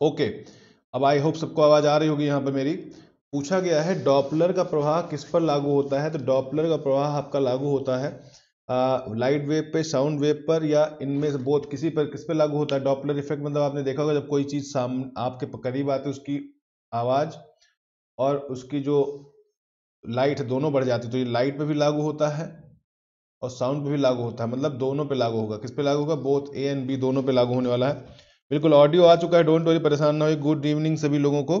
Okay अब I hope सबको आवाज़ आ रही होगी यहाँ पर मेरी। पूछा गया है डॉपलर का प्रवाह किस पर लागू होता है? तो डॉपलर का प्रवाह आपका लागू होता है लाइट वेव पे साउंड वेव पर या इनमें से बहुत किसी पर, किस पे लागू होता है? डॉपलर इफ़ेक्ट मतलब आपने देखा होगा जब कोई चीज़ साम, आपके करीब आती है, उसकी आवाज़ और उसकी जो लाइट दोनों बढ़ जाती है तो ये लाइट पे भी लागू होता है और साउंड पे भी लागू होता है। मतलब दोनों पे लागू होगा। किस पे लागू होगा? बोथ ए एंड बी दोनों पे लागू होने वाला है। बिल्कुल ऑडियो आ चुका है डोंट वरी परेशान ना हो। गुड इवनिंग सभी लोगों को।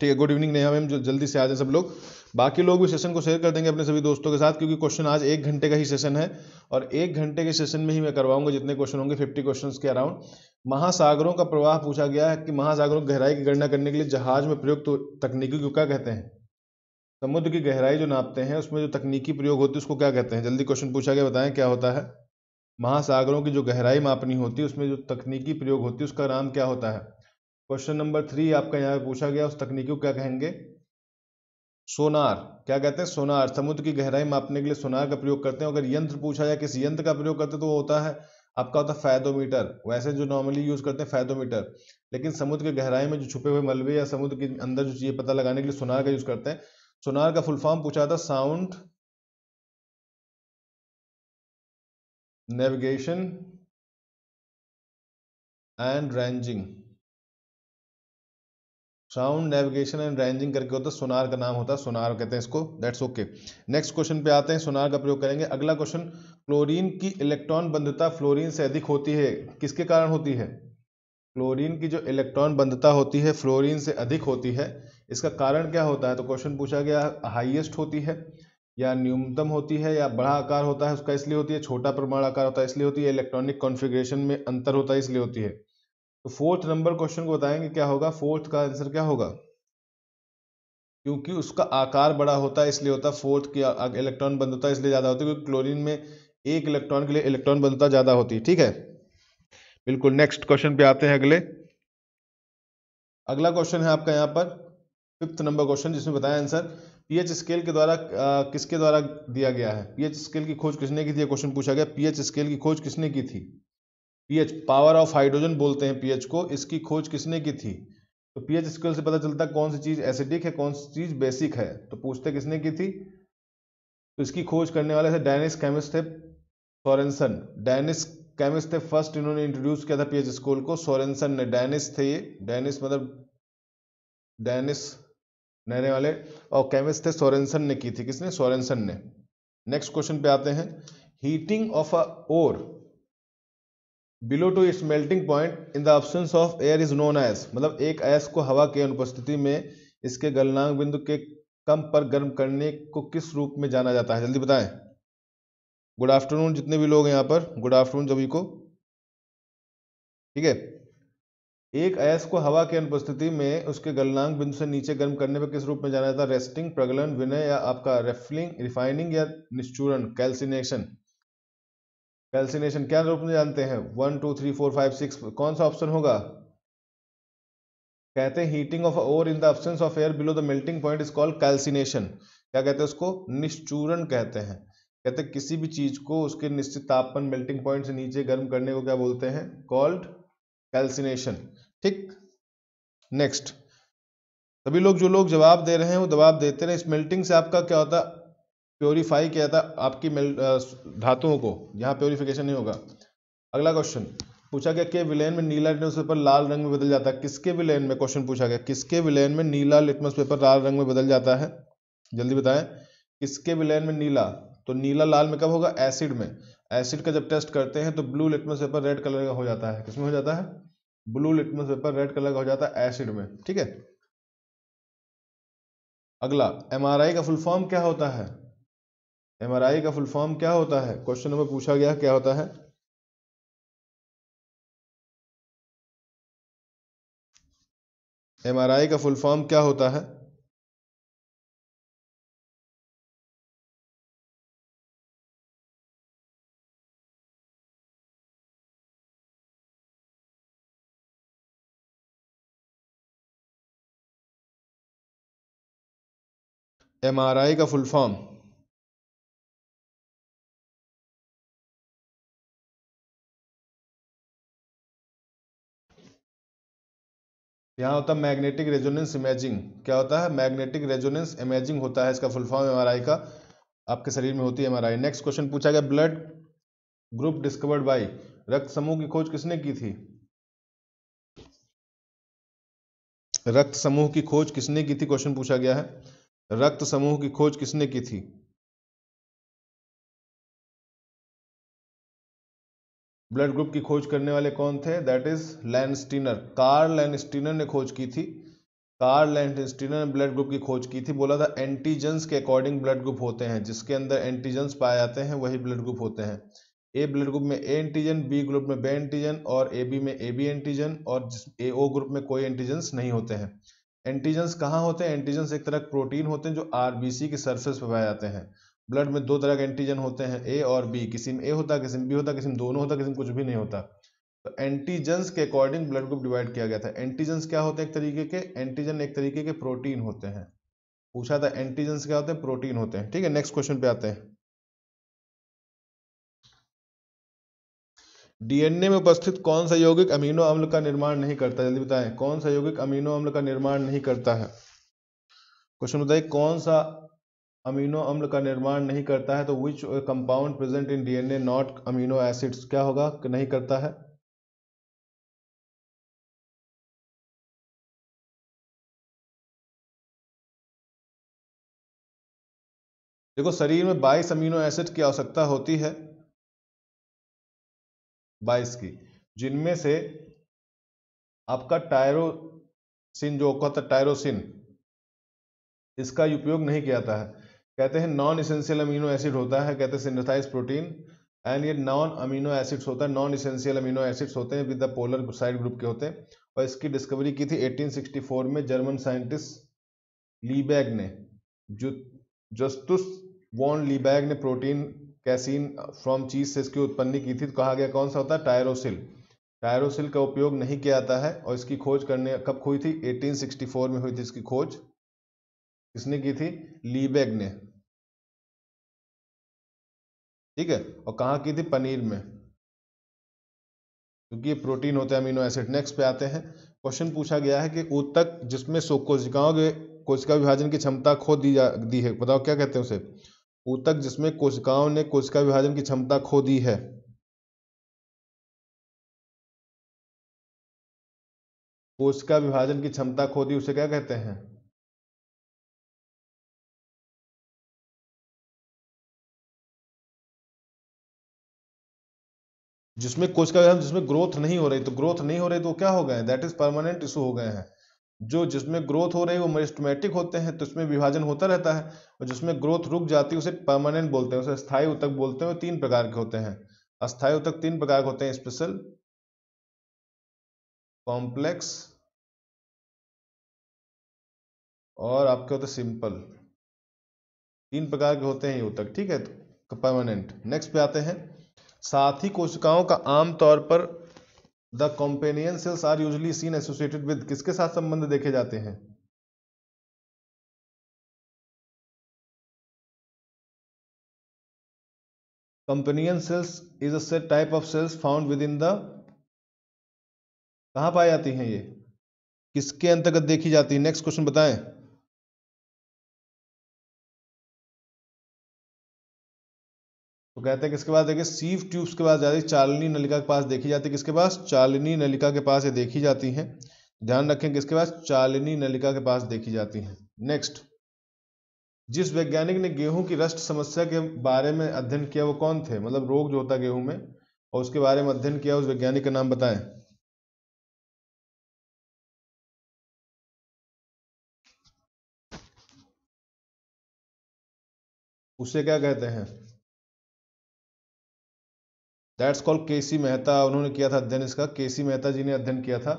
ठीक है गुड इवनिंग नेहा मैम, जो जल्दी से आ जाए सब लोग। बाकी लोग भी सेशन को शेयर कर देंगे अपने सभी दोस्तों के साथ, क्योंकि क्वेश्चन आज एक घंटे का ही सेशन है। और एक घंटे के सेशन में ही मैं करवाऊँगा जितने क्वेश्चन होंगे फिफ्टी क्वेश्चन के अराउंड महासागरों का प्रवाह पूछा गया है कि महासागरों की गहराई की गणना करने के लिए जहाज़ में प्रयुक्त तकनीकी को क्या कहते हैं? समुद्र की गहराई जो नापते हैं, उसमें जो तकनीकी प्रयोग होती है, उसको क्या कहते हैं? जल्दी क्वेश्चन पूछा गया, बताएँ क्या होता है? महासागरों की जो गहराई मापनी होती है, उसमें जो तकनीकी प्रयोग होती है, उसका नाम क्या होता है? क्वेश्चन नंबर थ्री आपका यहाँ पे पूछा गया, उस तकनीकी को क्या कहेंगे? सोनार। क्या कहते हैं? सोनार। समुद्र की गहराई मापने के लिए सोनार का प्रयोग करते हैं। अगर यंत्र पूछा जाए किस यंत्र का प्रयोग करते हैं तो वो होता है, आपका होता है फैदोमीटर वैसे जो नॉर्मली यूज़ करते हैं फैदोमीटर लेकिन समुद्र की गहराई में जो छुपे हुए मलबे या समुद्र के अंदर जो चीज़ें पता लगाने के लिए सोनार का यूज़ करते हैं। सोनार का फुल फॉर्म पूछा था sound navigation and ranging sound navigation and ranging करके होता है, सोनार का नाम होता है, सोनार कहते हैं इसको दैट्स ओके नेक्स्ट क्वेश्चन पे आते हैं, सोनार का प्रयोग करेंगे। अगला क्वेश्चन क्लोरीन की इलेक्ट्रॉन बंधुता फ्लोरीन से अधिक होती है, किसके कारण होती है? क्लोरीन की जो इलेक्ट्रॉन बंधुता होती है फ्लोरीन से अधिक होती है, इसका कारण क्या होता है? तो क्वेश्चन पूछा गया हाईएस्ट होती है या न्यूनतम होती है या बड़ा आकार होता है उसका इसलिए होती है, छोटा प्रमाण आकार होता है इसलिए होती है इलेक्ट्रॉनिक कॉन्फ़िगरेशन में अंतर होता है इसलिए होती है। तो फोर्थ नंबर क्वेश्चन को बताएँगे क्या होगा? फोर्थ का आंसर क्या होगा? क्योंकि उसका आकार बड़ा होता है इसलिए होता है फोर्थ की इलेक्ट्रॉन बंधुता इसलिए ज़्यादा होती है क्योंकि क्लोरीन में एक इलेक्ट्रॉन के लिए इलेक्ट्रॉन बंधुता ज़्यादा होती है, ठीक है? बिल्कुल नेक्स्ट क्वेश्चन पे आते हैं अगले। अगला क्वेश्चन है आपका यहाँ पर फिफ्थ नंबर क्वेश्चन जिसमें बताया आंसर पीएच स्केल के द्वारा किसके द्वारा दिया गया है? पीएच स्केल की खोज किसने की थी? क्वेश्चन पूछा गया। पीएच स्केल की खोज किसने की थी? पीएच पावर ऑफ़ हाइड्रोजन बोलते हैं पीएच को। इसकी खोज किसने की थी? तो पीएच स्केल से पता चलता कौन सी चीज़ एसिडिक है, कौन सी चीज़ बेसिक है। तो पूछते किसने की थी? तो इसकी खोज करने वाले थे डायनिस केमिस्ट थे सोरेंसन डैनिस केमिस्ट थे फ़र्स्ट इन्होंने इंट्रोड्यूस किया था पीएच स्कूल को। सोरेंसन ने डैनिस थे ये। डैनिस मतलब डैनिस नहरे वाले। और केमिस्ट थे सोरेंसन ने की थी। किसने? सोरेंसन ने। नेक्स्ट क्वेश्चन पे आते हैं। Heating of a ore below to its melting point in the option of air is known as मतलब एक ऐस को हवा के अनुपस्थिति में इसके गलनांक बिंदु के कम पर गर्म करने को किस रूप में जाना जाता है? जल्दी बताएँ। गुड आफ्टरनून जितने भी लोग हैं यहाँ पर गुड आफ्टरनून सभी को। ठीक है? एक अयस को हवा की अनुपस्थिति में उसके गलनांक बिंदु से नीचे गर्म करने पर किस रूप में जाना जाता है? रेस्टिंग प्रगलन, विनय या आपका रेफलिंग रिफाइनिंग या निश्चूरण कैल्सिनेशन कैल्सिनेशन क्या रूप में जानते हैं? One two three four five six कौन सा ऑप्शन होगा? कहते हैं heating of ore in the absence of air below the melting point is called calcination क्या कहते हैं उसको? निश्चूरण कहते हैं। कहते हैं किसी भी चीज़ को उसके निश्चित तापमान मेल्टिंग पॉइंट से नीचे गर्म करने को क्या बोलते हैं? कॉल्ड कैल्सिनेशन ठीक? नेक्स्ट सभी लोग जो लोग जवाब दे रहे हैं, वो जवाब देते रहे। इस मेल्टिंग से आपका क्या होता? प्योरीफाई किया जाता आपकी धातुओं को। यहाँ प्योरीफिकेशन नहीं होगा। अगला क्वेश्चन पूछा गया, कि विलेन में नीला लिटमस पेपर लाल रंग में बदल जाता है? किसके विलेन में? क्वेश्चन पूछा गया, किसके विलेन में नीला लिटमस पेपर लाल रंग में बदल जाता है? जल्दी बताएँ। किसके विलेन में नीला? तो नीला लाल में कब होगा? एसिड में। एसिड का जब टेस्ट करते हैं तो blue litmus paper red colour का हो जाता है। किसमें हो जाता है? Blue litmus paper red colour का हो जाता है एसिड में, ठीक है? अगला, एमआरआई का फुल फॉर्म क्या होता है? एमआरआई का फुल फॉर्म क्या होता है? क्वेश्चन नंबर पूछा गया क्या होता है? एमआरआई का फुल फॉर्म क्या होता है? एमआरआई का फुल फॉर्म यहाँ होता है मैग्नेटिक रेजोनेंस इमेजिंग क्या होता है? मैग्नेटिक रेजोनेंस इमेजिंग होता है इसका फुल फॉर्म एमआरआई का। आपके शरीर में होती है एमआरआई नेक्स्ट क्वेश्चन पूछा गया ब्लड ग्रुप डिस्कवर्ड बाई रक्त समूह की खोज किसने की थी? रक्त समूह की खोज किसने की थी? क्वेश्चन पूछा गया है। रक्त समूह की खोज किसने की थी? ब्लड ग्रुप की खोज करने वाले कौन थे? That is Landsteiner Karl Landsteiner ने खोज की थी। कार्ल लैंडस्टीनर ने ब्लड ग्रुप की खोज की थी। बोला था एंटीजेंस के अकॉर्डिंग ब्लड ग्रुप होते हैं। जिसके अंदर एंटीजेंस पाए जाते हैं, वही ब्लड ग्रुप होते हैं। ए ब्लड ग्रुप में ए एंटीजन बी ग्रुप में बे एंटीजन और ए बी में ए बी एंटीजन और ए ओ ग्रुप में कोई एंटीजेंस नहीं होते हैं। एंटीजेंस कहाँ होते हैं? एंटीजेंस एक तरह प्रोटीन होते हैं जो आरबीसी के सरफेस पर पाए जाते हैं। ब्लड में दो तरह के एंटीजन होते हैं ए और बी किसी में ए होता, किसी में बी होता, किसी में दोनों होता, किसी में कुछ भी नहीं होता। तो एंटीजेंस के अकॉर्डिंग ब्लड ग्रुप डिवाइड किया गया था। एंटीजेंस क्या होते हैं एक तरीके के? एंटीजन एक तरीके के प्रोटीन होते हैं। पूछा था एंटीजेंस क्या होते हैं? प्रोटीन होते हैं। ठीक है नेक्स्ट क्वेश्चन पे आते हैं। डीएनए में उपस्थित कौन सा यौगिक अमीनो अम्ल का निर्माण नहीं करता? जल्दी बताएँ, कौन सा यौगिक अमीनो अम्ल का निर्माण नहीं करता है? क्वेश्चन बताइए, कौन सा अमीनो अम्ल का निर्माण नहीं करता है? तो which compound present in DNA not amino acids क्या होगा? कि नहीं करता है? देखो, शरीर में 22 अमीनो एसिड की आवश्यकता होती है। 22 की। जिनमें से आपका टायरोसिन, जो होता है टायरोसिन, इसका उपयोग नहीं किया जाता है। कहते हैं नॉन इसेंशियल अमीनो एसिड होता है, कहते हैं सिंथेसाइज प्रोटीन एंड ये नॉन अमीनो एसिड्स होता है नॉन इसेंशियल अमीनो एसिड्स होते हैं, with the polar side group के होते हैं। और इसकी डिस्कवरी की थी 1864 में जर्मन साइंटिस्ट लीबैग ने। जो जस्तुस वॉन लीबैग ने प्रोटीन कैसीन फ्रॉम चीज़ से इसकी उत्पत्ति की थी तो कहा गया कौन सा होता है? टायरोसिल। टायरोसिल का उपयोग नहीं किया जाता है और इसकी खोज करने, कब हुई थी? 1864 में हुई थी इसकी खोज। किसने की थी? लीबैग ने। ठीक है, और कहाँ की थी? पनीर में। क्योंकि ये प्रोटीन होते हैं, अमीनो एसिड। नेक्स्ट पे आते हैं। क्वेश्चन पूछा गया है कि ऊतक जिसमें कोशिकाओं के, कोशिका विभाजन की क्षमता खो दी जा, दी है। बताओ, क्या कहते हैं उसे? ऊतक जिसमें कोशिकाओं ने कोशिका विभाजन की क्षमता खो दी है। कोशिका विभाजन की क्षमता खो दी, उसे क्या कहते हैं? जिसमें कोशिका विभाजन, जिसमें ग्रोथ नहीं हो रही तो ग्रोथ नहीं हो रही तो क्या हो गए दैट इज़ परमानेंट इशू हो गए हैं। जो जिसमें ग्रोथ हो रही है, वो मेरिस्टमेटिक होते हैं तो उसमें विभाजन होता रहता है और जिसमें ग्रोथ रुक जाती है, उसे परमानेंट बोलते हैं, उसे स्थायी उतक बोलते हैं तीन प्रकार के होते हैं। अस्थायी उतक तीन प्रकार के होते हैं स्पेशल कॉम्प्लेक्स और आपके होते सिंपल तीन प्रकार के होते हैं ये उतक ठीक है? तो परमानेंट नेक्स्ट पे आते हैं। साथी कोशिकाओं का आमतौर पर the companion cells are usually seen associated with किसके साथ संबंध देखे जाते हैं? Companion cells is a type of cells found with in the कहाँ पाई जाती हैं ये? किसके अंतर्गत देखी जाती है? नेक्स्ट क्वेश्चन बताएँ। तो कहते हैं किसके पास देखिए सीव ट्यूब्स के पास जाती चालनी नलिका के पास देखी जाती है किसके पास? चालनी नलिका के पास ये देखी जाती हैं। ध्यान रखें किसके पास चालनी नलिका के पास देखी जाती हैं। नेक्स्ट जिस वैज्ञानिक ने गेहूँ की रस्ट समस्या के बारे में अध्ययन किया, वो कौन थे? मतलब रोग जो होता है गेहूँ में, और उसके बारे में अध्ययन किया, उस वैज्ञानिक का नाम बताएँ। उसे क्या कहते हैं? दैट्स कॉल्ड केसी मेहता उन्होंने किया था अध्ययन इसका। केसी मेहता जी ने अध्ययन किया था।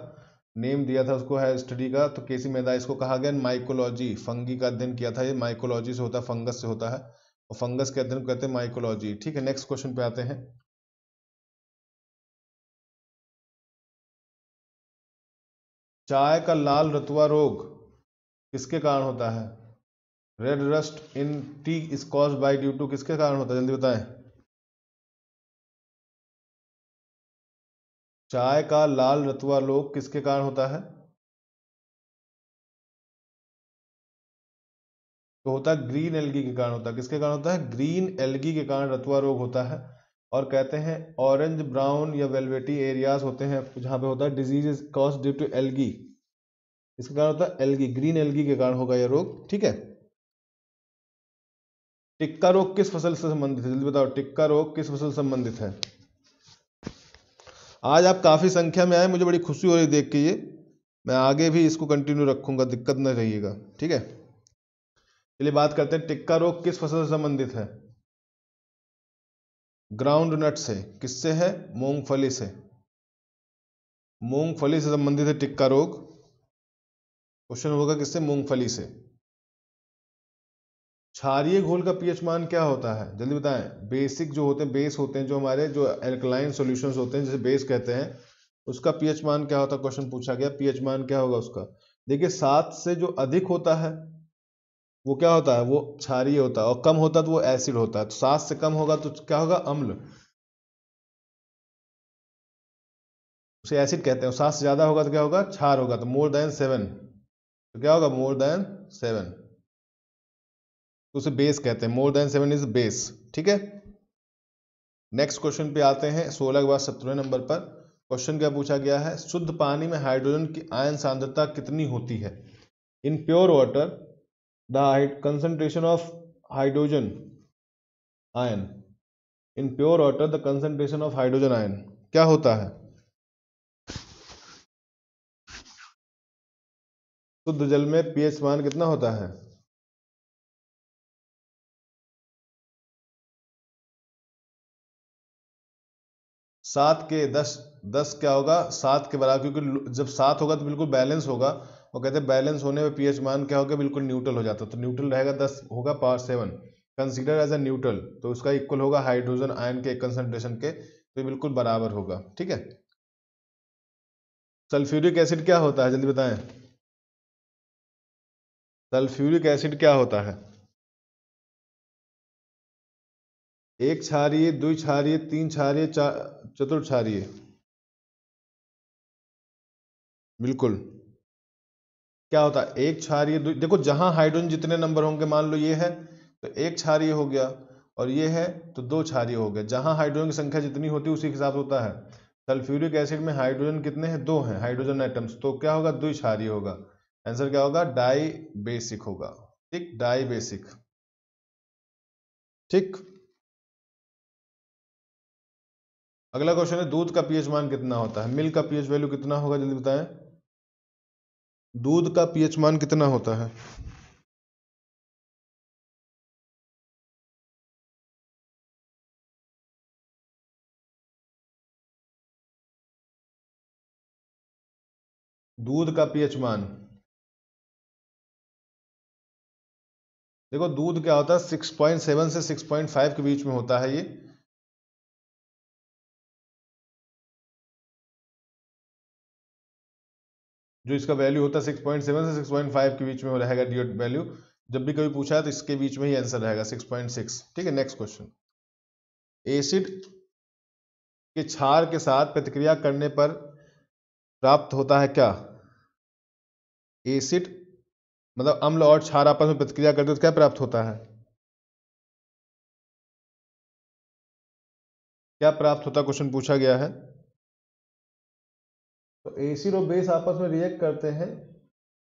नेम दिया था उसको, है स्टडी का। तो केसी मेहता इसको कहा गया। माइकोलॉजी फंगी का अध्ययन किया था ये। माइकोलॉजी से होता है फंगस से होता है। और फंगस के अध्ययन को कहते हैं माइकोलॉजी ठीक है नेक्स्ट क्वेश्चन पे आते हैं। चाय का लाल रतुआ रोग किसके कारण होता है? Red rust in tea is cause by due to किसके कारण होता है? जल्दी बताएँ। चाय का लाल रतुआ रोग किसके कारण होता है? तो होता है ग्रीन एलगी के कारण होता है। किसके कारण होता है? ग्रीन एलगी के कारण रतुआ रोग होता है और कहते हैं ऑरेंज, ब्राउन या वेलवेटी एरियाज़ होते हैं, जहाँ पे होता है disease is cause due to algae. इसके कारण होता है? एलगी, ग्रीन एलगी के कारण होगा यह रोग, ठीक है? टिक्का रोग किस फ़सल से संबंधित है? जल्दी बताओ, टिक्का रोग किस फ़सल से संबंधित है? आज आप काफ़ी संख्या में आए, मुझे बड़ी खुशी हो रही देख के ये। मैं आगे भी इसको कंटिन्यू रखूँगा, दिक्कत न रहिएगा, ठीक है? चलिए बात करते हैं, टिक्का रोग किस फ़सल से संबंधित है? ग्राउंड नट से किससे है? मूंगफली से। मूंगफली से संबंधित है टिक्का रोग। क्वेश्चन होगा किससे? मूंगफली से। क्षारीय घोल का पीएच मान क्या होता है? जल्दी बताएँ। बेसिक जो होते हैं बेस होते हैं, जो हमारे जो एल्कलाइन सॉल्यूशंस होते हैं, जैसे बेस कहते हैं, उसका पीएच मान क्या होता है? क्वेश्चन पूछा गया। पीएच मान क्या होगा उसका? देखिए, सात से जो अधिक होता है, वो क्या होता है? वो क्षारीय होता है और कम होता है तो वो एसिड होता है। तो सात से कम होगा तो क्या होगा? अम्ल। उसे एसिड कहते हैं। सात से ज़्यादा होगा तो क्या होगा? क्षार होगा। तो मोर देन सेवन तो क्या होगा? मोर देन सेवन तो उसे बेस कहते हैं। More than seven is base ठीक है? नेक्स्ट क्वेश्चन पे आते हैं। सोलह के बाद नंबर पर क्वेश्चन क्या पूछा गया है? शुद्ध पानी में हाइड्रोजन की आयन सांद्रता कितनी होती है? In pure water the concentration of hydrogen ion in pure water the concentration of hydrogen ion क्या होता है? शुद्ध जल में पीएच मान कितना होता है? सात के दस दस क्या होगा? सात के बराबर, क्योंकि जब सात होगा तो बिल्कुल बैलेंस होगा। और कहते हैं बैलेंस होने में पीएच मान क्या होगा? बिल्कुल न्यूट्रल हो जाता है। तो न्यूट्रल रहेगा दस, होगा power seven consider as a neutral तो उसका इक्वल होगा हाइड्रोजन आयन के कंसंट्रेशन के तो बिल्कुल बराबर होगा। ठीक है? सल्फ्यूरिक एसिड क्या होता है? जल्दी बताएँ। सल्फ्यूरिक एसिड क्या होता है? एक क्षारीय, दो क्षारीय, तीन क्षारीय चतुर्थ क्षारीय। बिल्कुल। क्या होता है? एक क्षारीय देखो, जहाँ हाइड्रोजन जितने नंबर होंगे, मान लो ये है तो एक क्षारीय हो गया, और ये है तो दो क्षारीय हो गया जहाँ हाइड्रोजन की संख्या जितनी होती है, उसी हिसाब से होता है। सल्फ्यूरिक एसिड में हाइड्रोजन कितने हैं? दो हैं, हाइड्रोजन आइटम्स तो क्या होगा? दो क्षारीय होगा। आंसर क्या होगा? डाई बेसिक होगा। ठीक, डाई बेसिक। ठीक। अगला क्वेश्चन है, दूध का पीएच मान कितना होता है? मिल्क का पीएच वैल्यू कितना होगा? जल्दी बताएँ। दूध का पीएच मान कितना होता है? दूध का पीएच मान। देखो, दूध क्या होता है? 6.7 से 6.5 के बीच में होता है ये। जो इसका वैल्यू होता है सिक्स पॉइंट सेवन से सिक्स पॉइंट फाइव के बीच में रहेगा डी वैल्यू जब भी कभी पूछा है तो इसके बीच में ही आंसर रहेगा सिक्स पॉइंट सिक्स ठीक है नेक्स्ट क्वेश्चन एसिड के क्षार के साथ प्रतिक्रिया करने पर प्राप्त होता है क्या? एसिड मतलब अम्ल और क्षार आपस में प्रतिक्रिया करते तो क्या प्राप्त होता है? क्या प्राप्त होता क्वेश्चन पूछा गया है। तो एसिड और बेस आपस में रिएक्ट करते हैं,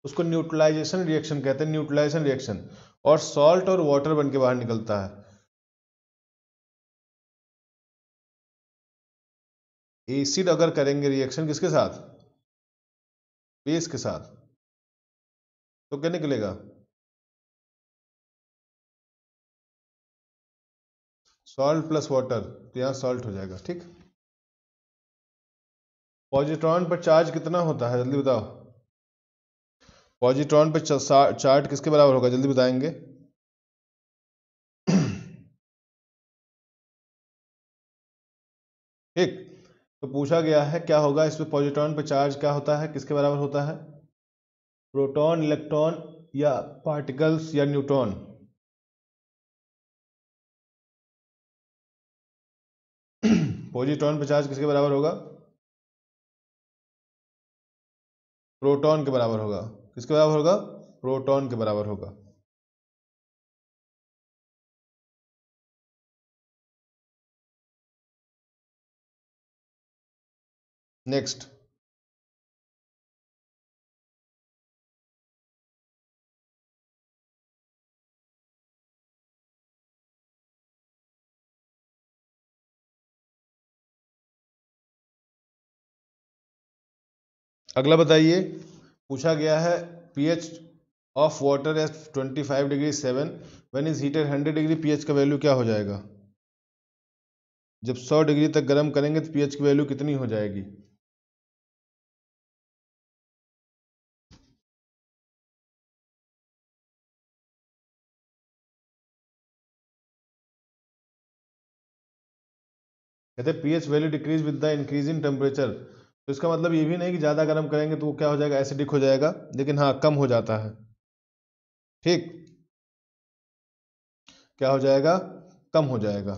उसको न्यूट्रलाइजेशन रिएक्शन कहते हैं न्यूट्रलाइजेशन रिएक्शन और सॉल्ट और वाटर बन के बाहर निकलता है। एसिड अगर करेंगे रिएक्शन किसके साथ? बेस के साथ। तो क्या निकलेगा? सॉल्ट प्लस वाटर तो यहाँ सॉल्ट हो जाएगा, ठीक? पॉजिट्रॉन पर चार्ज कितना होता है? जल्दी बताओ। पॉजिट्रॉन पर चार्ज किसके बराबर होगा? जल्दी बताएँगे। ठीक तो पूछा गया है, क्या होगा इसमें पॉजिट्रॉन पर चार्ज क्या होता है? किसके बराबर होता है? प्रोटॉन, इलेक्ट्रॉन या पार्टिकल्स या न्यूट्रॉन? पॉजिट्रॉन पर चार्ज किसके बराबर होगा? प्रोटॉन के बराबर होगा। किसके बराबर होगा? प्रोटॉन के बराबर होगा। नेक्स्ट अगला बताइए, पूछा गया है pH of water at 25 degree seven when is heated 100 degree pH का वैल्यू क्या हो जाएगा? जब 100 डिग्री तक गर्म करेंगे तो पीएच की वैल्यू कितनी हो जाएगी? कहते pH value decrease with the increase in temperature तो इसका मतलब ये भी नहीं कि ज़्यादा गर्म करेंगे तो वो क्या हो जाएगा? एसिडिक हो जाएगा, लेकिन हाँ कम हो जाता है। ठीक? क्या हो जाएगा? कम हो जाएगा।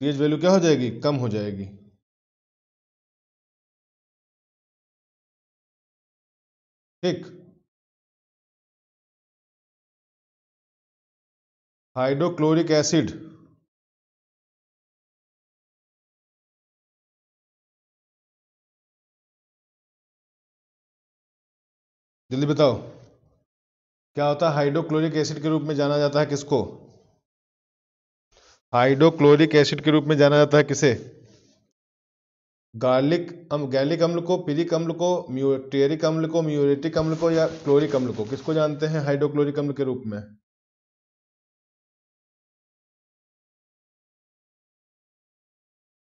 पीएच वैल्यू क्या हो जाएगी? कम हो जाएगी। ठीक? हाइड्रोक्लोरिक एसिड जल्दी बताओ। क्या होता है? हाइड्रोक्लोरिक एसिड के रूप में जाना जाता है किसको? हाइड्रोक्लोरिक एसिड के रूप में जाना जाता है किसे? गार्लिक अम गैलिक अम्ल को, पिरिक अम्ल को म्यूटेरिक अम्ल को, म्यूरेटिक अम्ल को या क्लोरिक अम्ल को? किसको जानते हैं हाइड्रोक्लोरिक अम्ल के रूप में?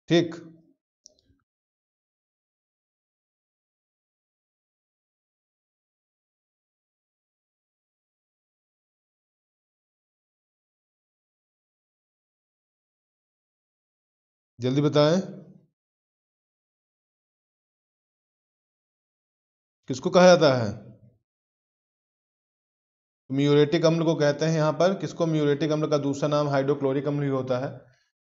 ठीक। जल्दी बताएँ। किसको कहा जाता है? म्यूरेटिक अम्ल को कहते हैं यहाँ पर। किसको? म्यूरेटिक अम्ल का दूसरा नाम हाइड्रोक्लोरिक अम्ल ही होता है।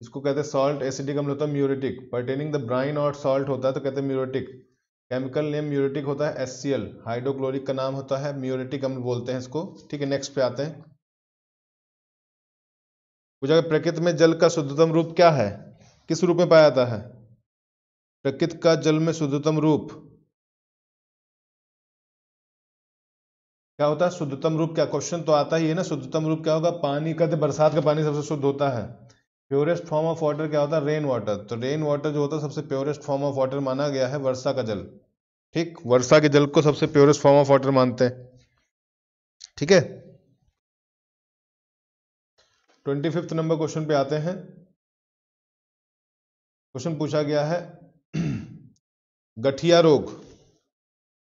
इसको कहते हैं सॉल्ट एसिडिक अम्ल होता है, म्यूरेटिक। पर्टेनिंग द ब्राइन और सॉल्ट होता है तो कहते हैं म्यूरेटिक। केमिकल नेम म्यूरेटिक होता है एससीएल हाइड्रोक्लोरिक का नाम होता है, म्यूरेटिक अम्ल बोलते हैं इसको। ठीक है नेक्स्ट पे आते हैं। पूछा प्रकृति में जल का शुद्धतम रूप क्या है? किस रूप में पाया जाता है? प्रकृति का जल में शुद्धतम रूप। क्या होता है? शुद्धतम रूप क्या? क्वेश्चन तो आता ही है ना। शुद्धतम रूप क्या होगा? पानी का तो बरसात का पानी सबसे शुद्ध होता है। प्योरेस्ट फॉर्म ऑफ़ वाटर क्या होता है? रेन वाटर तो रेन वाटर जो होता है, सबसे प्योरेस्ट फॉर्म ऑफ़ वाटर माना गया है वर्षा का जल। ठीक? वर्षा के जल को सबसे प्योरेस्ट फॉर्म ऑफ़ वाटर मानते हैं। ठीक है? ट्वेंटी फिफ्थ नंबर क्वेश्चन पे आते हैं। क्वेश्चन पूछा गया है, गठिया रोग।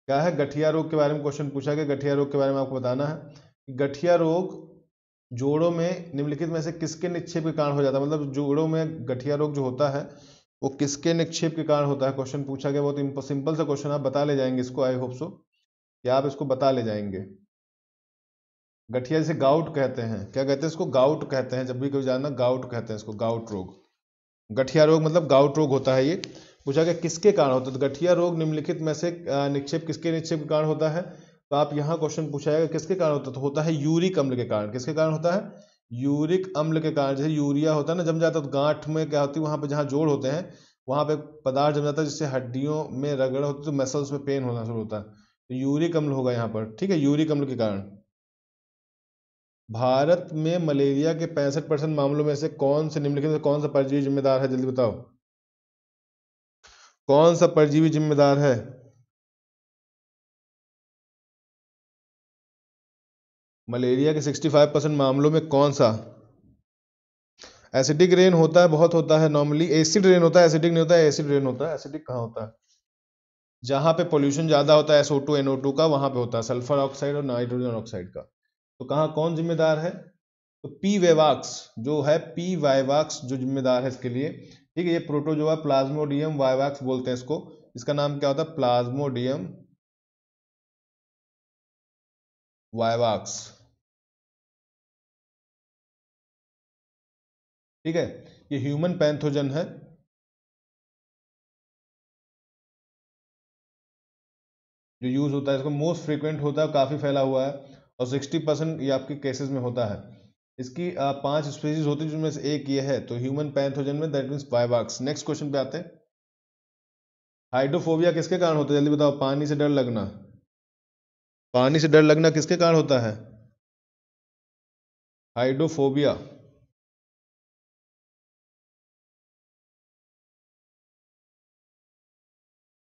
क्या है गठिया रोग के बारे में क्वेश्चन पूछा गया? गठिया रोग के बारे में आपको बताना है गठिया रोग जोड़ों में, निम्नलिखित में से किसके निक्षेप के कारण हो जाता है? मतलब जोड़ों में गठिया रोग जो होता है, वो किसके निक्षेप के कारण होता है? क्वेश्चन पूछा गया, बहुत सिंपल सा क्वेश्चन, आप बता ले जाएँगे इसको आई होप सो कि आप इसको बता ले जाएँगे। गठिया जैसे गाउट कहते हैं, क्या कहते हैं इसको? गाउट कहते हैं, जब भी कोई जानना गाउट कहते हैं इसको गाउट रोग। गठिया रोग मतलब गाउट रोग होता है ये। पूछा गया, किसके कारण होता है? तो गठिया रोग निम्नलिखित में से निक्षेप किसके निक्षेप के कारण होता है? तो आप यहाँ क्वेश्चन पूछा जाएगा किसके कारण होता है? तो होता है यूरिक अम्ल के कारण। किसके कारण होता है? यूरिक अम्ल के कारण। जैसे यूरिया होता है ना, जम जाता है तो गांठ में क्या होती है? वहाँ पर जहाँ जोड़ होते हैं, वहाँ पे पदार्थ जम जाता है, जिससे हड्डियों में रगड़ होती है तो मसल्स में पेन होना शुरू होता है। तो यूरिक अम्ल होगा यहाँ पर। ठीक है, यूरिक अम्ल के कारण। भारत में मलेरिया के पैंसठ परसेंट मामलों में से कौन से निम्नलिखित में कौन सा परजीवी जिम्मेदार है? जल्दी बताओ। कौन सा परजीवी जिम्मेदार है? मलेरिया के 65 परसेंट मामलों में कौन सा? एसिडिक रेन होता है, बहुत होता है, नॉर्मली एसिड रेन होता है, एसिडिक नहीं होता है एसिड रेन होता है, एसिडिक कहाँ होता है? जहाँ पे पोल्यूशन ज़्यादा होता है एसओ टू एनओ टू का, वहाँ पे होता है, सल्फ़र ऑक्साइड और नाइट्रोजन ऑक्साइड का। तो कहाँ कौन जिम्मेदार है? तो पी वेवाक्स, जो है पी वाइवाक्स जो जिम्मेदार है इसके लिए। ठीक है, ये प्रोटोजोआ प्लाज्मोडियम वाइवाक्स बोलते हैं इसको। इसका नाम क्या होता है? प्लाज्मोडियम वाइवाक्स ठीक है, ये ह्यूमन पैंथोजन है। जो यूज़ होता है, इसको मोस्ट फ्रीक्वेंट होता है काफ़ी फैला हुआ है। और सिक्सटी परसेंट ये आपके केसेस में होता है। इसकी पाँच स्पीसीज होती है जिनमें से एक ये है तो ह्यूमन पैंथोजन में दैट मीन्स बायवाक्स नेक्स्ट क्वेश्चन पे आते हैं। हाइड्रोफोबिया किसके कारण होता है? जल्दी बताओ, पानी से डर लगना। पानी से डर लगना किसके कारण होता है? हाइड्रोफोबिया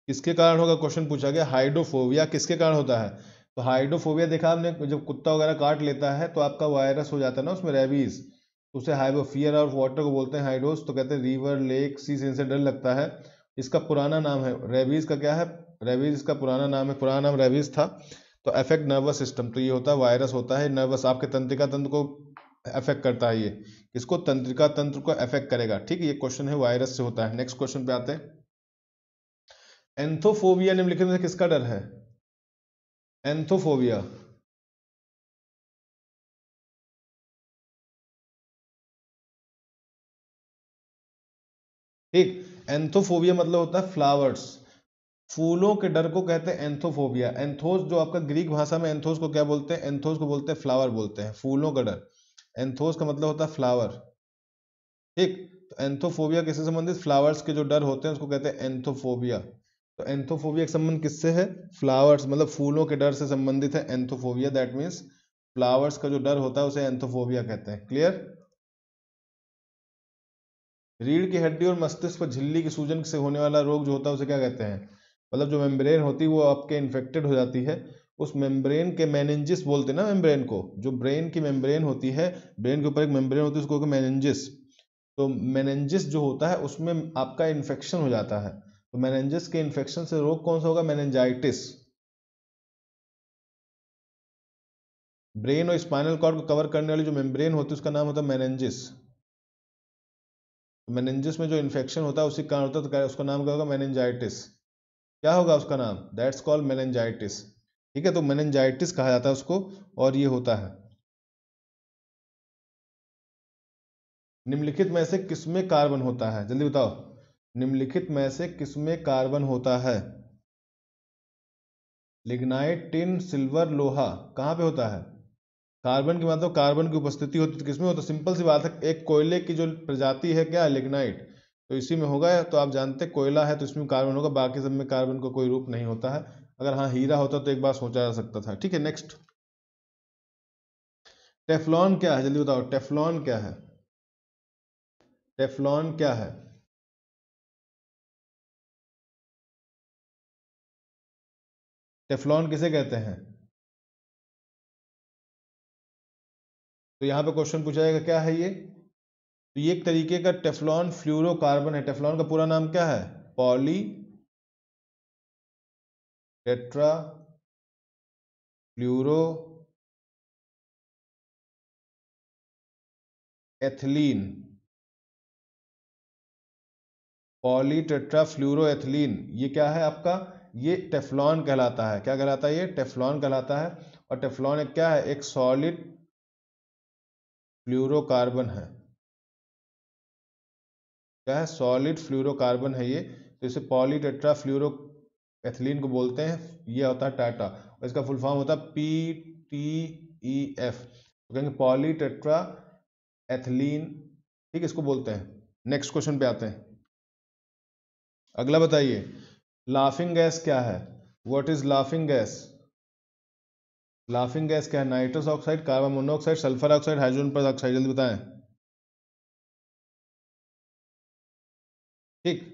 किसके कारण होगा? क्वेश्चन पूछा गया। हाइड्रोफोबिया किसके कारण होता है? तो हाइड्रोफोबिया देखा आपने जब कुत्ता वगैरह काट लेता है तो आपका वायरस हो जाता है ना उसमें रेबीज। तो उसे हाइबो फियर ऑफ़ वाटर को बोलते हैं हाइड्रोस तो कहते हैं रिवर, लेक, सी, से डर लगता है। इसका पुराना नाम है, रेबीज का क्या है? रेबीज इसका पुराना नाम है, पुराना नाम रेबीज था। तो अफेक्ट नर्वस सिस्टम तो ये होता है, वायरस होता है नर्वस आपके तंत्रिका तंत्र को अफेक्ट करता है ये। इसको तंत्रिका तंत्र को अफेक्ट करेगा। ठीक है, ये क्वेश्चन है, वायरस से होता है। नेक्स्ट क्वेश्चन पे आते हैं। एंथोफोबिया निम्नलिखित में किसका डर है? एंथोफोबिया ठीक एंथोफोबिया मतलब होता है फ्लावर्स फूलों के डर को कहते हैं एंथोफोबिया एंथोस जो आपका ग्रीक भाषा में एंथोस को क्या बोलते हैं? एंथोस को बोलते हैं फ्लावर बोलते हैं, फूलों का डर. एंथोस का मतलब होता है फ्लावर ठीक तो एंथोफोबिया किससे संबंधित? फ्लावर्स के जो डर होते हैं उसको कहते हैं एंथोफोबिया तो एंथोफोबिया का संबंध किससे है? फ्लावर्स मतलब फूलों के डर से संबंधित है एंथोफोबिया दैट मीन्स फ्लावर्स का जो डर होता है उसे एंथोफोबिया कहते हैं। क्लियर रीढ़ की हड्डी और मस्तिष्क पर झिल्ली की सूजन से होने वाला रोग जो होता है उसे क्या कहते हैं? मतलब जो मेम्ब्रेन होती है वो आपके इन्फेक्टेड हो जाती है। उस मेम्ब्रेन के मैनेंजिस बोलते हैं ना मेम्ब्रेन को। जो ब्रेन की मेम्ब्रेन होती है ब्रेन के ऊपर एक मेम्ब्रेन होती है, उसको मैनेंजिस तो मैनेंजिस जो होता है, उसमें आपका इन्फेक्शन हो जाता है। तो मैनेंजिस के इन्फेक्शन से रोग कौन सा होगा? मैनेंजाइटिस ब्रेन और स्पाइनल कॉर्ड को कवर करने वाली जो मेम्ब्रेन होती है, उसका नाम होता है मैनेंजिस मैनेंजिस में जो इन्फेक्शन होता है, उसी कारण होता है तो उसका नाम क्या होगा? मैनेंजाइटिस क्या होगा उसका नाम? दैट्स कॉल्ड मैनेंजाइटिस ठीक है तो मैनेंजाइटिस कहा जाता है उसको, और ये होता है। निम्नलिखित में से किसमें कार्बन होता है? जल्दी बताओ। निम्नलिखित में से किसमें कार्बन होता है? लिग्नाइट, टिन, सिल्वर, लोहा, कहाँ पे होता है? कार्बन की मतलब कार्बन की उपस्थिति होती है तो किसमें होता है? सिंपल सी बात है, एक कोयले की जो प्रजाति है क्या? लिग्नाइट। तो इसी में होगा तो आप जानते कोयला है तो इसमें कार्बन होगा, बाकी सब में कार्बन का को कोई रूप नहीं होता है। अगर हाँ हीरा होता तो एक बार सोचा जा सकता था। ठीक है नेक्स्ट टेफलॉन क्या है? जल्दी बताओ, टेफ्लॉन क्या है? टेफलॉन क्या है? टेफ्लॉन किसे कहते हैं? तो यहाँ पे क्वेश्चन पूछा जाएगा, क्या है ये? तो ये एक तरीके का टेफ्लॉन फ्लूरोकार्बन है। टेफ्लॉन का पूरा नाम क्या है? Polytetrafluoroethylene. Polytetrafluoroethylene ये क्या है आपका? ये टेफ्लॉन कहलाता है। क्या कहलाता है ये? टेफ्लॉन कहलाता है और टेफ्लॉन एक क्या है? एक सॉलिड फ्लूरोकार्बन है। क्या है? सॉलिड फ्लूरोकार्बन है ये। तो इसे पॉलीटेट्रा फ्लूरो एथिलीन को बोलते हैं। ये होता है टाटा। और इसका फुल फॉर्म होता है पी टी ई एफ़। तो कहेंगे पॉलीटेट्रा एथिलीन ठीक, इसको बोलते हैं। नेक्स्ट क्वेश्चन पे आते हैं। अगला बताइए। लाफिंग गैस क्या है? What is laughing gas laughing gas क्या है? Nitrous oxide carbon monoxide sulphur oxide hydrogen peroxide जल्दी बताएँ। ठीक।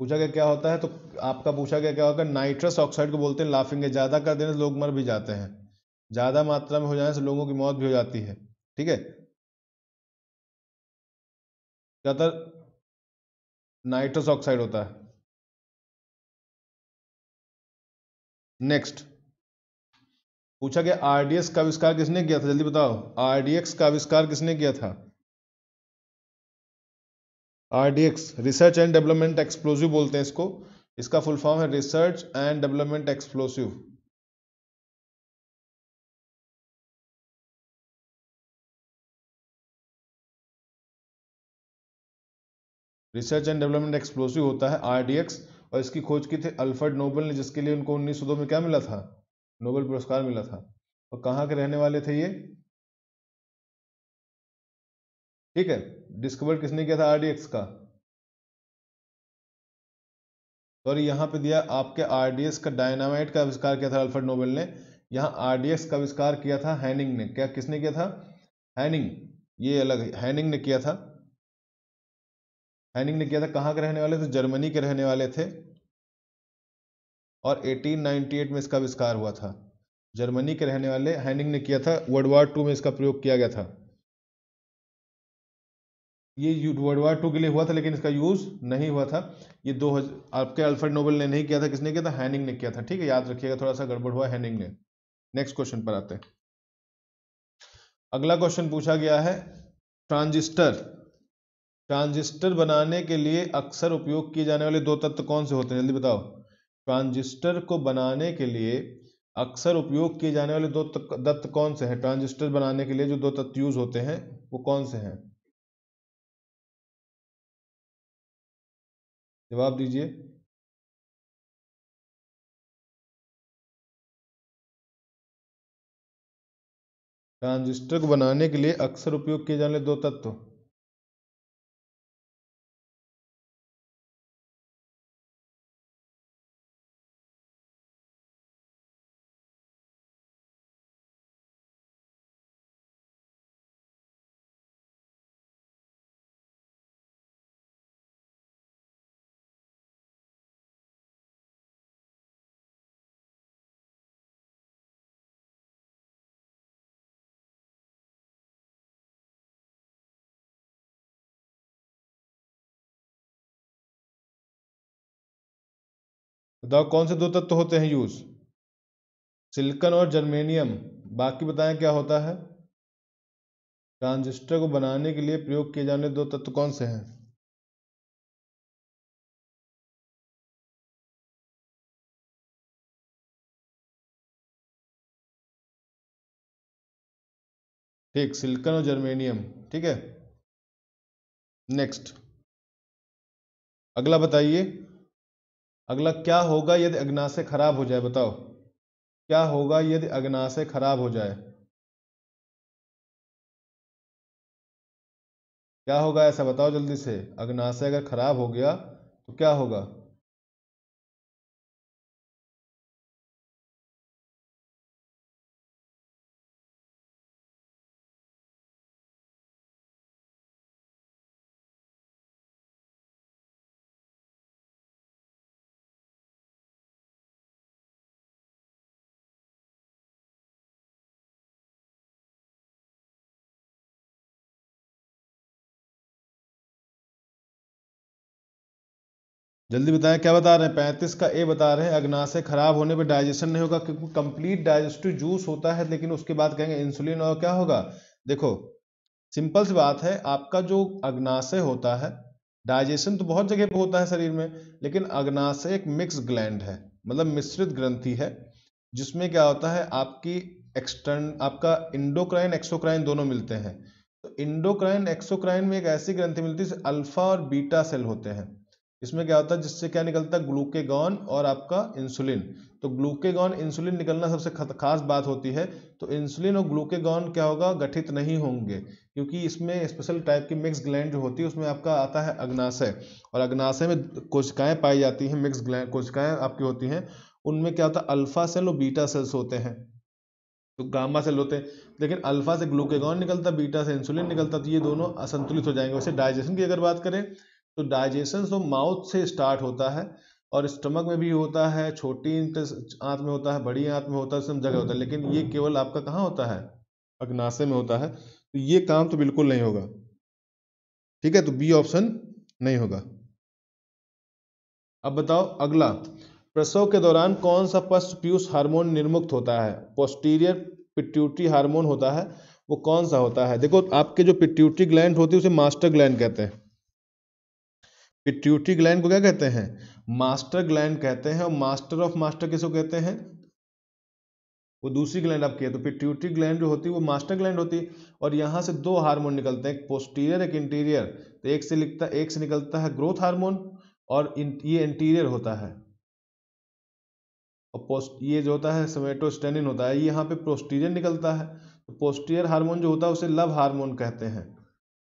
पूछा गया क्या होता है? तो आपका पूछा गया क्या होगा? नाइट्रस ऑक्साइड को बोलते हैं लाफिंग गैस ज़्यादा कर देने से लोग मर भी जाते हैं। ज़्यादा मात्रा में हो जाने से लोगों की मौत भी हो जाती है। ठीक है? ज़्यादातर नाइट्रस ऑक्साइड होता है। नेक्स्ट। पूछा गया आरडीएक्स का आविष्कार किसने किया था? जल्दी बताओ। आरडीएक्स का आविष्कार किसने किया था? RDX research and development explosive बोलते हैं इसको। इसका फुल फॉर्म है research and development explosive research and development explosive होता है आरडीएक्स और इसकी खोज की थी अल्फर्ड नोबल ने, जिसके लिए उनको उन्नीस सौ दो में क्या मिला था? नोबेल पुरस्कार मिला था। और कहाँ के रहने वाले थे ये? ठीक है, डिस्कवर किसने किया था? आरडीएक्स का। और यहाँ पे दिया आपके आरडीएस का डायनामाइट का आविष्कार किया था अल्फर्ड नोबेल ने। यहाँ आरडीएस का आविष्कार किया था हैनिंग ने। क्या किसने किया था? हैनिंग, ये अलग हैनिंग ने किया था। हैनिंग ने किया था, कहाँ के रहने वाले थे? जर्मनी के रहने वाले थे। और 1898 में इसका आविष्कार हुआ था। जर्मनी के रहने वाले हैनिंग ने किया था वर्ल्ड वार टू में इसका प्रयोग किया गया था। ये वर्ल्ड वार टू के लिए हुआ था, लेकिन इसका यूज़ नहीं हुआ था। ये दो आपके अल्फ्रेड नोबल ने नहीं किया था, किसने किया था? हैनिंग ने किया था, ठीक है? याद रखिएगा थोड़ा सा गड़बड़ हुआ हैनिंग ने। नेक्स्ट क्वेश्चन पर आते हैं। अगला क्वेश्चन पूछा गया है ट्रांजिस्टर ट्रांजिस्टर बनाने के लिए अक्सर उपयोग किए जाने वाले दो तत्व कौन से होते हैं? जल्दी बताओ। ट्रांजिस्टर को बनाने के लिए अक्सर उपयोग किए जाने वाले दो तत्व कौन से हैं? ट्रांजिस्टर बनाने के लिए जो दो तत्व यूज़ होते हैं, वो कौन से हैं? जवाब दीजिए। ट्रांजिस्टर को बनाने के लिए अक्सर उपयोग किए जाने वाले दो तत्व। बताओ कौन से दो तत्व होते हैं यूज़? सिलिकन और जर्मेनियम। बाकी बताएँ क्या होता है? ट्रांजिस्टर को बनाने के लिए प्रयोग किए जाने दो तत्व कौन से हैं? ठीक, सिलिकन और जर्मेनियम। ठीक है? नेक्स्ट। अगला बताइए। अगला, क्या होगा यदि अग्नाशय खराब हो जाए? बताओ। क्या होगा यदि अग्नाशय खराब हो जाए? क्या होगा ऐसा बताओ जल्दी से। अग्नाशय अगर खराब हो गया तो क्या होगा? जल्दी बताएँ, क्या बता रहे हैं? पैंतीस का ए बता रहे हैं, अग्नाशय खराब होने पर डाइजेशन नहीं होगा क्योंकि कंप्लीट डाइजेस्टिव जूस होता है, लेकिन उसके बाद कहेंगे इंसुलिन और क्या होगा? देखो, सिंपल सी बात है, आपका जो अग्नाशय होता है, डाइजेशन तो बहुत जगह पर होता है शरीर में, लेकिन अग्नाशय एक मिक्स ग्लैंड है मतलब मिश्रित ग्रंथि है, जिसमें क्या होता है, आपकी एक्सटर्न आपका इंडोक्राइन एक्सोक्राइन दोनों मिलते हैं। तो इंडोक्राइन एक्सोक्राइन में एक ऐसी ग्रंथि मिलती है अल्फ़ा और बीटा सेल होते हैं। इसमें क्या होता है, जिससे क्या निकलता है, ग्लूकेगॉन और आपका इंसुलिन। तो ग्लूकेगॉन, इंसुलिन निकलना सबसे खास बात होती है। तो इंसुलिन और ग्लूकेगॉन क्या होगा, गठित नहीं होंगे, क्योंकि इसमें स्पेशल टाइप की मिक्स ग्लैंड जो होती है, उसमें आपका आता है अग्नाशय। और अग्नाशय में कोशिकाएँ पाई जाती हैं मिक्स ग्लैंड कोशिकाएँ आपकी होती हैं। उनमें क्या होता है अल्फ़ा सेल और बीटा सेल्स होते हैं। तो गामा सेल होते हैं। लेकिन अल्फ़ा से ग्लूकेगॉन निकलता बीटा से इंसुलिन निकलता तो ये दोनों असंतुलित हो जाएँगे। वैसे डाइजेशन की अगर बात करें तो डाइजेशन तो माउथ से स्टार्ट होता है और स्टमक में भी होता है, छोटी आंत में होता है, बड़ी आंत में होता है, सब जगह होता है, लेकिन ये केवल आपका कहाँ होता है? अग्नाशय में होता है। तो ये काम तो बिल्कुल नहीं होगा। ठीक है तो बी ऑप्शन नहीं होगा। अब बताओ अगला। प्रसव के दौरान कौन सा पश्च पीयूष हार्मोन निर्मुक्त होता है? पोस्टीरियर पिट्यूटरी हार्मोन होता है, वो कौन सा होता है? देखो, आपके जो पिट्यूटरी ग्लैंड होती है, उसे मास्टर ग्लैंड कहते हैं। पिट्यूटरी ग्लैंड को क्या कहते हैं? मास्टर ग्लैंड कहते हैं, और मास्टर ऑफ़ मास्टर किसको कहते हैं? वो दूसरी ग्लैंड आपकी है तो पिट्यूटरी ग्लैंड जो होती है, वो मास्टर ग्लैंड होती है, और यहाँ से दो हार्मोन निकलते हैं, एक पोस्टीरियर, एक इंटीरियर तो एक से लिखता, एक से निकलता है ग्रोथ हार्मोन, और ये इंटीरियर होता है। और पोस्ट, ये जो होता है समेटोस्टेनिन होता है, ये यहाँ पे पोस्टीरियर निकलता है तो पोस्टीरियर हार्मोन जो होता है, उसे लव हार्मोन कहते हैं।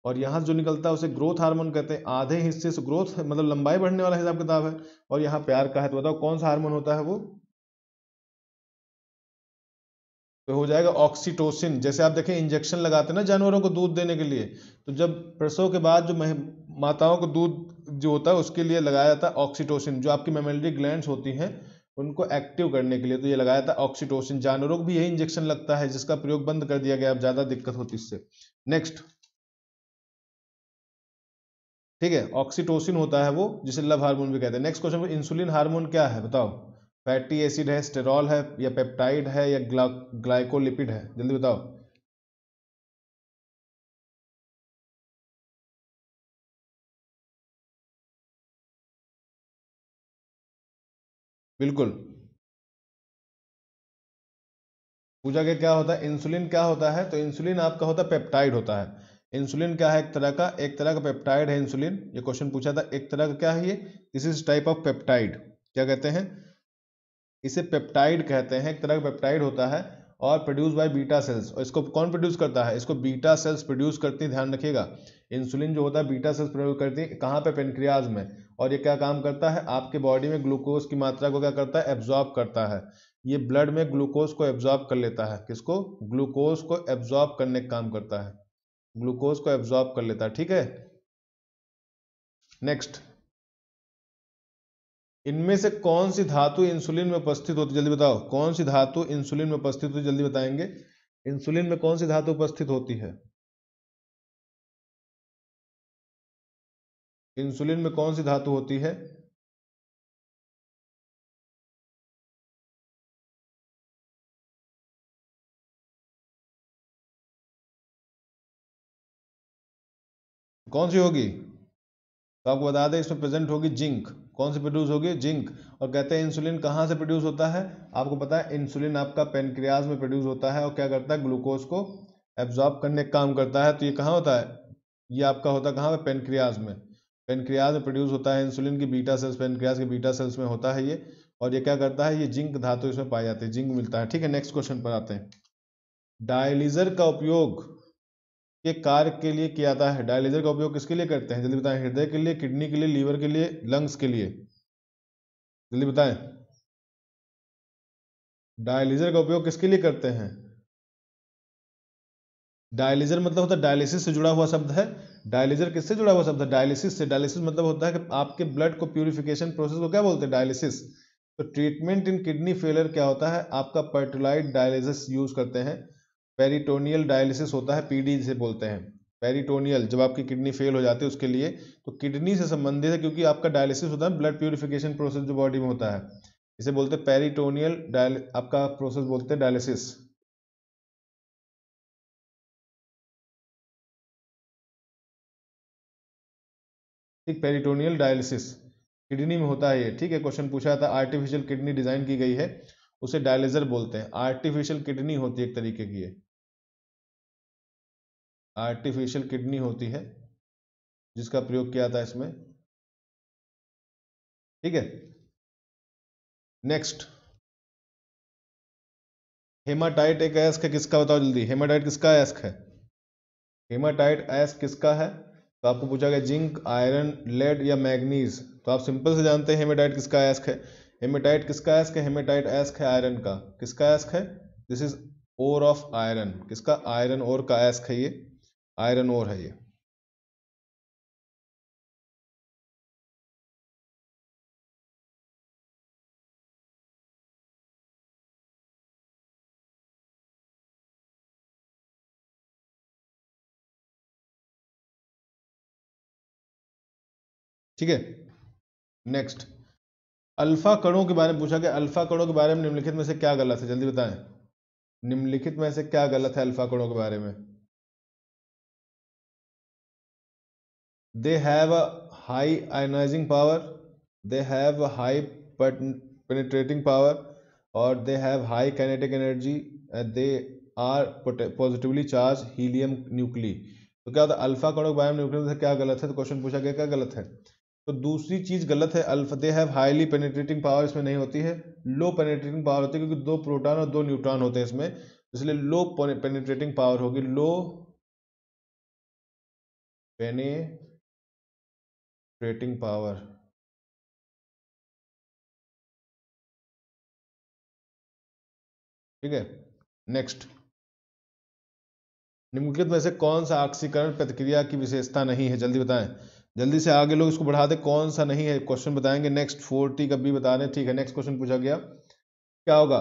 और यहाँ जो निकलता है उसे ग्रोथ हार्मोन कहते हैं। आधे हिस्से से ग्रोथ मतलब लंबाई बढ़ने वाला हिसाब किताब है। और यहाँ प्यार का है तो बताओ कौन सा हार्मोन होता है वो? तो हो जाएगा ऑक्सीटोसिन जैसे आप देखें इंजेक्शन लगाते हैं ना जानवरों को दूध देने के लिए तो जब प्रसव के बाद जो माताओं को दूध जो होता है, उसके लिए लगाया जाता है ऑक्सीटोसिन जो आपकी मेमेलरी ग्लैंड्स होती हैं, उनको एक्टिव करने के लिए तो ये लगाया था ऑक्सीटोसिन जानवरों को भी यही इंजेक्शन लगता है, जिसका प्रयोग बंद कर दिया गया, अब ज़्यादा दिक्कत होती इससे। नेक्स्ट ठीक है? ऑक्सीटोसिन होता है वो, जिसे लव हार्मोन भी कहते हैं। नेक्स्ट क्वेश्चन इंसुलिन हार्मोन क्या है? बताओ। फैटी एसिड है स्टेरॉल है, या पेप्टाइड है, या ग्लाइकोलिपिड है? जल्दी बताओ। बिल्कुल। पूछा गया क्या होता है? इंसुलिन क्या होता है? तो इंसुलिन आपका होता है पेप्टाइड होता है। इंसुलिन क्या है? एक तरह का, एक तरह का पेप्टाइड है इंसुलिन। ये क्वेश्चन पूछा था, एक तरह का क्या है ये? This is type of peptide क्या कहते हैं? इसे पेप्टाइड कहते हैं। एक तरह का पेप्टाइड होता है और प्रोड्यूस बाय बीटा सेल्स और इसको कौन प्रोड्यूस करता है? इसको बीटा सेल्स प्रोड्यूस करती है। ध्यान रखिएगा। इंसुलिन जो होता है बीटा सेल्स प्रोड्यूस करती है। कहाँ पे? पेनक्रियाज में। और ये क्या काम करता है? आपके बॉडी में ग्लूकोज की मात्रा को क्या करता है? एब्जॉर्ब करता है। ये ब्लड में ग्लूकोज को एब्जॉर्ब कर लेता है। किसको? ग्लूकोज को एब्जॉर्ब करने का काम करता है। ग्लूकोज को एब्जॉर्ब कर लेता है, ठीक है? नेक्स्ट इनमें से कौन सी धातु इंसुलिन में उपस्थित होती जल्दी बताओ। कौन सी धातु इंसुलिन में उपस्थित होती जल्दी बताएँगे। इंसुलिन में कौन सी धातु उपस्थित होती है? इंसुलिन में कौन सी धातु होती है? कौन सी होगी? तो आपको बता दें, इसमें प्रेजेंट होगी जिंक। कौन सी प्रोड्यूस होगी? जिंक। और कहते हैं इंसुलिन कहाँ से प्रोड्यूस होता है? आपको पता है इंसुलिन आपका पेनक्रियाज में प्रोड्यूस होता है और क्या करता है? ग्लूकोज को एब्जॉर्ब करने का काम करता है। तो ये कहाँ होता है? ये आपका होता है कहाँ पे? पेनक्रियाज में। पेनक्रियाज में प्रोड्यूस होता है इंसुलिन की बीटा सेल्स पेनक्रियाज के बीटा सेल्स में होता है ये। और ये क्या करता है? ये जिंक धातु इसमें पाई जाती है, जिंक मिलता है। ठीक है नेक्स्ट क्वेश्चन पर आते हैं। डायलिजर का उपयोग के कार्य के लिए किया जाता है। डायलिजर का उपयोग किसके लिए करते हैं? जल्दी बताएँ। हृदय के लिए, किडनी के लिए, लीवर के लिए, लंग्स के लिए? जल्दी बताएँ। डायलिजर का उपयोग किसके लिए करते हैं? डायलिजर मतलब होता है डायलिसिस से जुड़ा हुआ शब्द है। डायलिजर किससे जुड़ा हुआ शब्द है? डायलिसिस से। डायलिसिस मतलब होता है कि आपके ब्लड को प्यूरिफिकेशन प्रोसेस को क्या बोलते हैं? डायलिसिस। तो ट्रीटमेंट इन किडनी फेलियर क्या होता है? आपका पर्टुलाइट डायलिसिस यूज़ करते हैं। पेरिटोनियल डायलिसिस होता है, पीडी जिसे बोलते हैं। पेरिटोनियल, जब आपकी किडनी फेल हो जाती है उसके लिए तो किडनी से संबंधित है क्योंकि आपका डायलिसिस होता है, ब्लड प्यूरिफिकेशन प्रोसेस जो बॉडी में होता है। इसे बोलते हैं पेरिटोनियल डायल, आपका प्रोसेस बोलते हैं डायलिसिस। ठीक, पेरिटोनियल डायलिसिस। किडनी में होता है ये, ठीक है, क्वेश्चन पूछा था, आर्टिफिशियल किडनी डिज़ाइन की गई है, उसे डायलिजर बोलते हैं। आर्टिफिशियल किडनी होती है एक तरीके की है आर्टिफिशियल किडनी होती है, जिसका प्रयोग किया था इसमें। ठीक है? नेक्स्ट हेमाटाइट एक एस्क है, किसका बताओ जल्दी? हेमाटाइट किसका एस्क है? हेमाटाइट एस्क किसका है? तो आपको पूछा गया, जिंक, आयरन, लेड या मैग्नीज। तो आप सिंपल से जानते हैं हेमाटाइट किसका एस्क है। हेमाटाइट किसका एस्क है? हेमेटाइट एस्क है आयरन का। किसका एस्क है? This is ore of iron किसका? आयरन ओर का एस्क है ये। आयरन ओर है ये। ठीक है? नेक्स्ट अल्फ़ा कणों के बारे में पूछा गया। अल्फ़ा कणों के बारे में निम्नलिखित में से क्या गलत है? जल्दी बताएँ। निम्नलिखित में से क्या गलत है अल्फ़ा कणों के बारे में? They have a high ionizing power they have high penetrating power और they have high kinetic energy they are positively charge helium nuclei तो क्या होता है? अल्फ़ा कणों के बारे में न्यूक्लियस से क्या गलत है? तो क्वेश्चन पूछा गया, क्या गलत है? तो दूसरी चीज़ गलत है alpha they have highly penetrating power इसमें नहीं होती है। लो पेनिट्रेटिंग पावर होती है, क्योंकि दो प्रोटॉन और दो न्यूट्रॉन होते हैं इसमें। इसलिए लो पेनिट्रेटिंग पावर होगी लो पेनेट्रेटिंग पावर ठीक है? नेक्स्ट निम्नलिखित में से कौन सा ऑक्सीकरण प्रतिक्रिया की विशेषता नहीं है? जल्दी बताएँ। जल्दी से आगे लोग इसको बढ़ा दे। कौन सा नहीं है? क्वेश्चन बताएँगे। नेक्स्ट फोर्टी का भी बता दें। ठीक है नेक्स्ट क्वेश्चन पूछा गया। क्या होगा?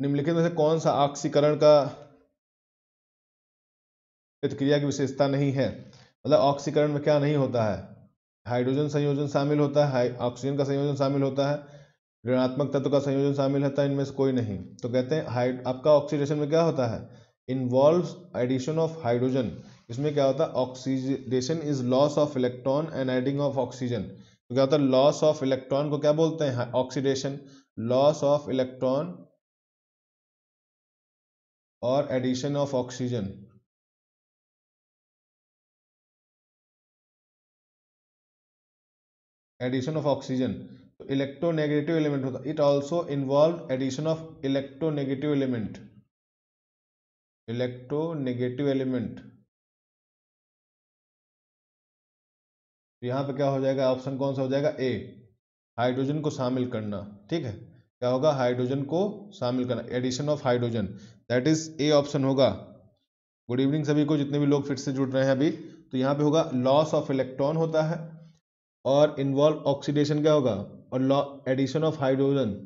निम्नलिखित में से कौन सा ऑक्सीकरण का प्रतिक्रिया की विशेषता नहीं है? मतलब ऑक्सीकरण में क्या नहीं होता है? हाइड्रोजन संयोजन शामिल होता है ऑक्सीजन का संयोजन शामिल होता है, ऋणात्मक तत्व का संयोजन शामिल होता है, इनमें से कोई नहीं। तो कहते हैं आपका ऑक्सीडेशन में क्या होता है? इन्वॉल्व एडिशन ऑफ़ हाइड्रोजन इसमें क्या होता है? Oxidation is loss of electron and adding of oxygen तो क्या होता है? लॉस ऑफ़ इलेक्ट्रॉन को क्या बोलते हैं? ऑक्सीडेशन लॉस ऑफ़ इलेक्ट्रॉन और addition of oxygen addition of oxygen तो इलेक्ट्रोनेगेटिव एलिमेंट होता it also involve addition of electronegative element electronegative element यहाँ पे क्या हो जाएगा? ऑप्शन कौन सा हो जाएगा? ए हाइड्रोजन को शामिल करना। ठीक है? क्या होगा? हाइड्रोजन को शामिल करना। Addition of hydrogen that is a option होगा। गुड इवनिंग सभी को, जितने भी लोग फिर से जुड़ रहे हैं अभी तो यहाँ पे होगा लॉस ऑफ़ इलेक्ट्रॉन होता है। और इन्वॉल्व ऑक्सीडेशन क्या होगा? और addition of hydrogen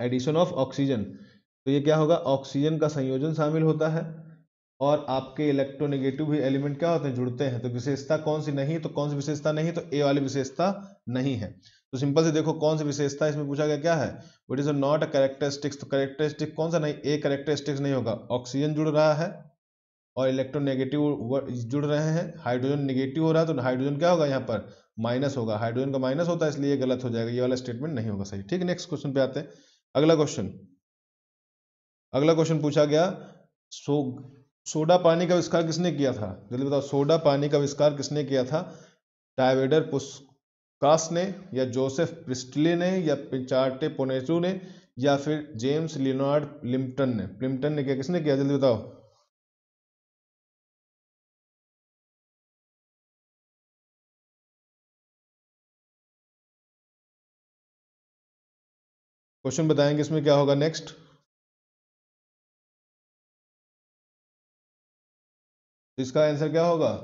addition of oxygen तो ये क्या होगा? ऑक्सीजन का संयोजन शामिल होता है और आपके इलेक्ट्रोनेगेटिव भी एलिमेंट क्या होते हैं? जुड़ते हैं। तो विशेषता कौन सी नहीं? तो कौन सी विशेषता नहीं? तो ए वाली विशेषता नहीं है। तो सिंपल से देखो कौन सी विशेषता इसमें पूछा गया क्या है? What is not a characteristics तो कैरेक्टरिस्टिक कौन सा नहीं? ए करेक्टरिस्टिक्स नहीं होगा। ऑक्सीजन जुड़ रहा है और इलेक्ट्रोनेगेटिव जुड़ रहे हैं। हाइड्रोजन नेगेटिव हो रहा है तो हाइड्रोजन क्या होगा यहाँ पर? माइनस होगा, हाइड्रोजन का माइनस होता है, इसलिए गलत हो जाएगा, ये वाला स्टेटमेंट नहीं होगा सही। ठीक नेक्स्ट क्वेश्चन पे आते हैं। अगला क्वेश्चन अगला क्वेश्चन पूछा गया, सो, सोडा पानी का आविष्कार किसने किया था? जल्दी बताओ, सोडा पानी का आविष्कार किसने किया था? टाइवेडर पुस्कास ने, या जोसेफ प्रिस्टले ने, या पिचार्टे पोनेचू ने, या फिर जेम्स लियोनार्ड लिम्पटन ने? लिम्पटन ने किया, किसने किया? जल्दी बताओ। क्वेश्चन बताएँगे इसमें क्या होगा नेक्स्ट? इसका आंसर क्या होगा?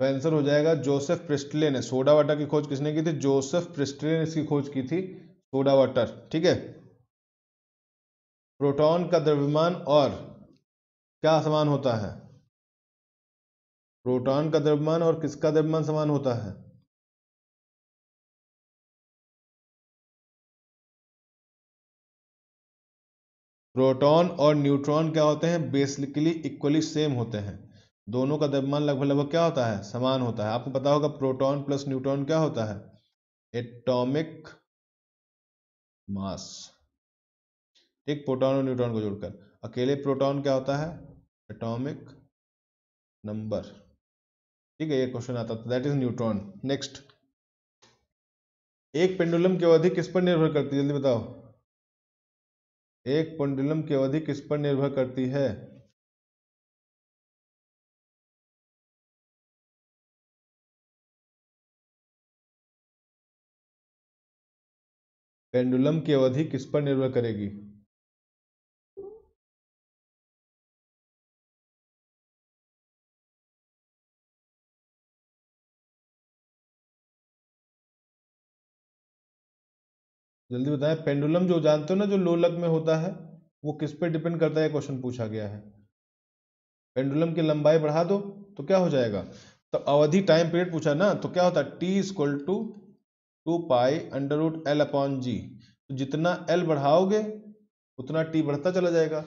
तो आंसर हो जाएगा जोसेफ प्रिस्टले ने। सोडा वाटर की खोज किसने की थी? जोसेफ प्रिस्टले ने इसकी खोज की थी, सोडा वाटर। ठीक है? प्रोटॉन का द्रव्यमान और क्या समान होता है? प्रोटॉन का द्रव्यमान और किसका द्रव्यमान समान होता है? प्रोटॉन और न्यूट्रॉन क्या होते हैं? बेसिकली इक्वली सेम होते हैं। दोनों का द्रव्यमान लगभग लगभग क्या होता है? समान होता है। आपको पता होगा प्रोटॉन प्लस न्यूट्रॉन क्या होता है? Atomic mass. ठीक, प्रोटॉन और न्यूट्रॉन को जोड़कर। अकेले प्रोटॉन क्या होता है? Atomic number. ठीक है, ये क्वेश्चन आता था दैट इज़ न्यूट्रॉन। नेक्स्ट एक पेंडुलम की अवधि किस पर निर्भर करती है? जल्दी बताओ। एक पेंडुलम की अवधि किस पर निर्भर करती है। पेंडुलम की अवधि किस पर निर्भर करेगी। जल्दी बताएँ, पेंडुलम जो जानते हो ना, जो लोलक में होता है, वो किस पे डिपेंड करता है? क्वेश्चन पूछा गया है। पेंडुलम की लंबाई बढ़ा दो तो क्या हो जाएगा? तो अवधि टाइम पीरियड पूछा ना तो क्या होता है? T equal to two pi under root L upon G तो जितना एल बढ़ाओगे, उतना टी बढ़ता चला जाएगा।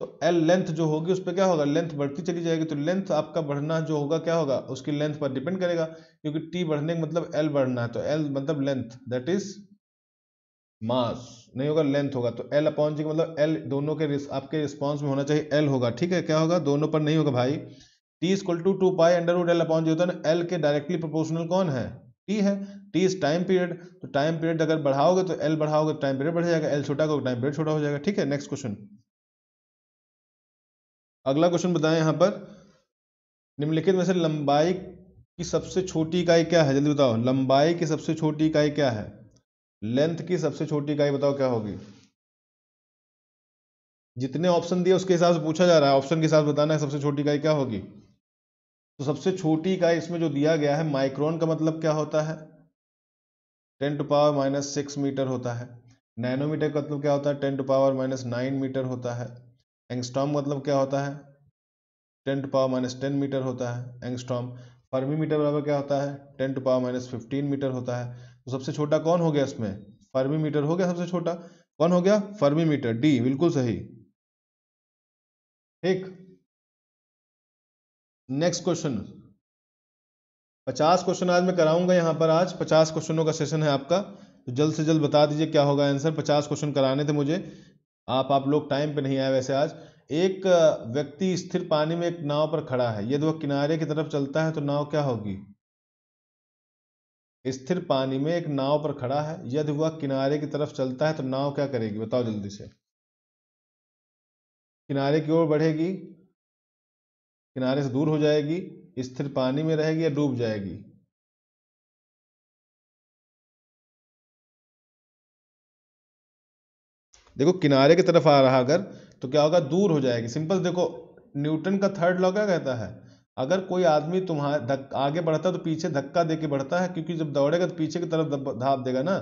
तो एल लेंथ जो होगी, उस पर क्या होगा? लेंथ बढ़ती चली जाएगी। तो लेंथ आपका बढ़ना जो होगा, क्या होगा? उसकी लेंथ पर डिपेंड करेगा, क्योंकि टी बढ़ने का मतलब एल बढ़ना है। तो एल मतलब लेंथ दैट इज़ मास नहीं होगा लेंथ होगा तो एल अपॉन जी का मतलब एल दोनों के रिस, आपके रिस्पॉन्स में होना चाहिए एल होगा ठीक है? क्या होगा? दोनों पर नहीं होगा भाई। T equal to two pi under root L upon g होता है ना एल के डायरेक्टली प्रोपोर्शनल कौन है? टी है। टी इज़ टाइम पीरियड तो टाइम पीरियड अगर बढ़ाओगे तो एल बढ़ाओगे तो टाइम पीरियड बढ़ जाएगा एल छोटा को टाइम पीरियड छोटा हो जाएगा ठीक है? नेक्स्ट क्वेश्चन अगला क्वेश्चन बताएँ यहाँ पर। निम्नलिखित में से लंबाई की सबसे छोटी इकाई क्या है? जल्दी बताओ। लंबाई की सबसे छोटी इकाई क्या है? लेंथ की सबसे छोटी इकाई बताओ क्या होगी? जितने ऑप्शन दिए उसके हिसाब से पूछा जा रहा है। ऑप्शन के हिसाब से बताना है सबसे छोटी इकाई क्या होगी। तो सबसे छोटी इकाई इसमें जो दिया गया है माइक्रोन का मतलब क्या होता है? Ten to power minus six metre होता है। नैनोमीटर का मतलब क्या होता है? Ten to power minus nine metre होता है। एंगस्ट्रॉम मतलब क्या होता है? Ten to power minus ten metre होता है। एंगस्ट्रॉम फर्मी मीटर बराबर क्या होता है? Ten to power minus fifteen metre होता है। तो सबसे छोटा कौन हो गया इसमें? फर्मी मीटर हो गया सबसे छोटा। कौन हो गया? Fermi metre. डी, बिल्कुल सही। ठीक। Next question. पचास क्वेश्चन आज मैं कराऊँगा यहाँ पर आज। पचास क्वेश्चनों का सेशन है आपका। तो जल्द से जल्द बता दीजिए क्या होगा आंसर। पचास क्वेश्चन कराने थे मुझे। आप आप लोग टाइम पे नहीं आए वैसे आज। एक व्यक्ति स्थिर पानी में एक नाव पर खड़ा है। यदि वह किनारे की तरफ़ चलता है तो नाव क्या होगी? स्थिर पानी में एक नाव पर खड़ा है। यदि वह किनारे की तरफ़ चलता है तो नाव क्या करेगी? बताओ जल्दी से। किनारे की ओर बढ़ेगी, किनारे से दूर हो जाएगी, स्थिर पानी में रहेगी या डूब जाएगी? देखो, किनारे की तरफ़ आ रहा अगर तो क्या होगा? दूर हो जाएगी। सिंपल देखो, न्यूटन का थर्ड लॉ क्या कहता है? अगर कोई आदमी तुम्हारे आगे बढ़ता है तो पीछे धक्का दे के बढ़ता है, क्योंकि जब दौड़ेगा तो पीछे की तरफ़ धाप देगा ना।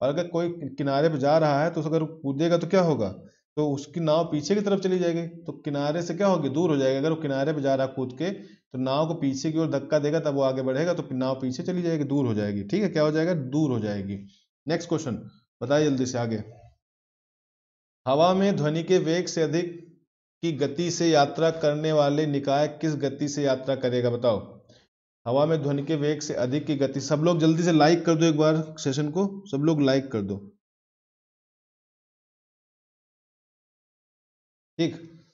और अगर कोई किनारे पे जा रहा है तो अगर कूदेगा तो क्या होगा? तो उसकी नाव पीछे की तरफ़ चली जाएगी। तो किनारे से क्या होगी? दूर हो जाएगी। अगर वो किनारे पे जा रहा है कूद के तो नाव को पीछे की ओर धक्का देगा, तब वो आगे बढ़ेगा तो नाव पीछे चली जाएगी, दूर हो जाएगी। ठीक है? क्या हो जाएगा? दूर हो जाएगी। नेक्स्ट क्वेश्चन बताइए जल्दी से आगे। हवा में ध्वनि के वेग से अधिक की गति से यात्रा करने वाले निकाय किस गति से यात्रा करेगा, बताओ। हवा में ध्वनि के वेग से अधिक की गति। सब लोग जल्दी से लाइक कर दो एक बार सेशन को। सब लोग लाइक कर दो। ठीक।